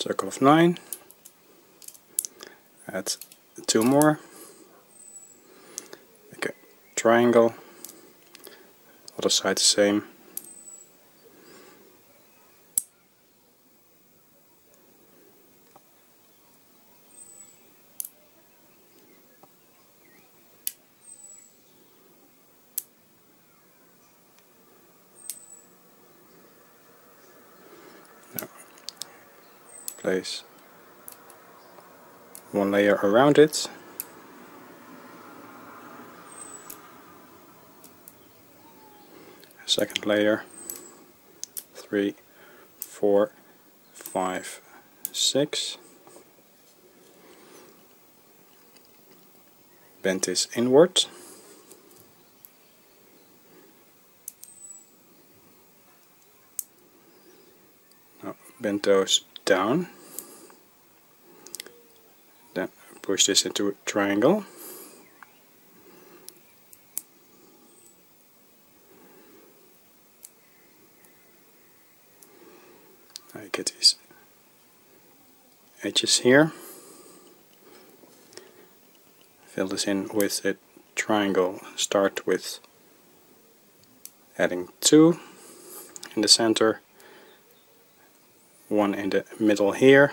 circle of 9 add two more. Make a triangle. Other side the same place. One layer around it. Second layer. Three four five six. Bend this inward. Now bend those down. Then push this into a triangle. I get these edges here. Fill this in with a triangle. Start with adding two in the center one in the middle here.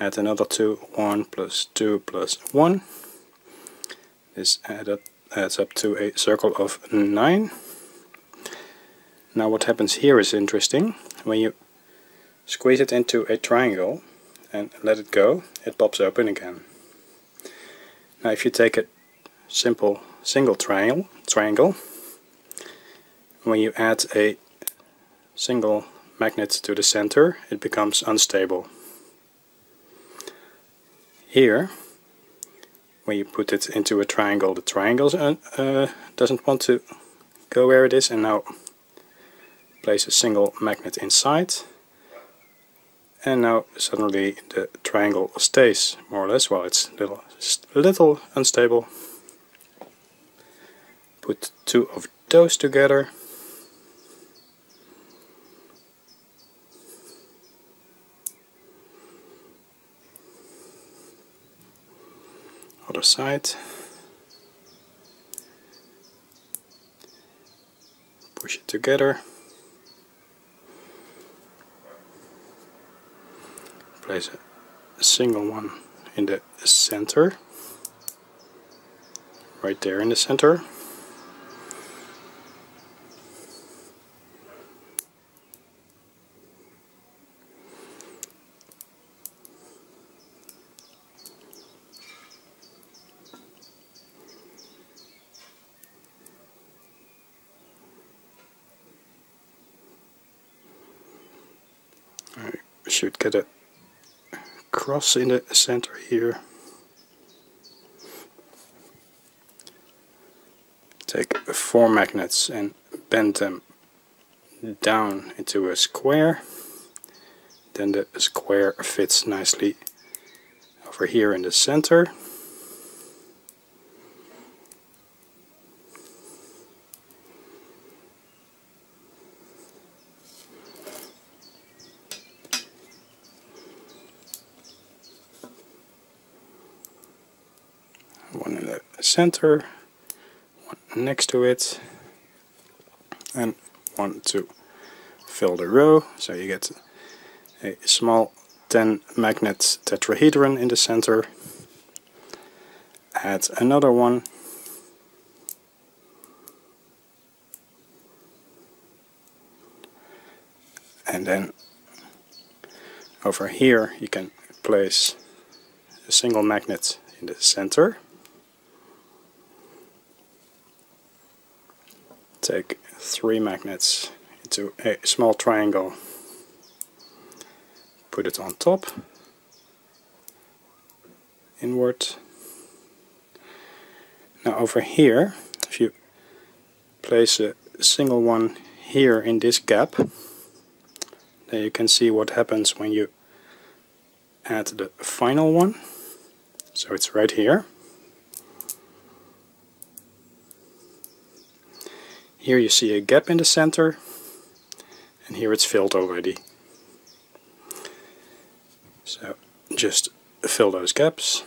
Add another two one plus two plus one. This add up, adds up to a circle of nine. Now what happens here is interesting. When you squeeze it into a triangle and let it go it pops open again. Now if you take a simple single triangle triangle when you add a single magnet to the center, it becomes unstable. Here, when you put it into a triangle, the triangle uh, uh, doesn't want to go where it is and now place a single magnet inside and now suddenly the triangle stays more or less, well it's little, little unstable. Put two of those together other side. Push it together. Place a single one in the center. Right there in the center should get a cross in the center here. Take four magnets and bend them down into a square. Then the square fits nicely over here in the center. One in the center, one next to it, and one to fill the row. So you get a small 10 magnet tetrahedron in the center. Add another one. And then over here you can place a single magnet in the center. Take three magnets into a small triangle, put it on top, inward. Now over here, if you place a single one here in this gap, then you can see what happens when you add the final one. So it's right here. Here you see a gap in the center and here it's filled already. So just fill those gaps.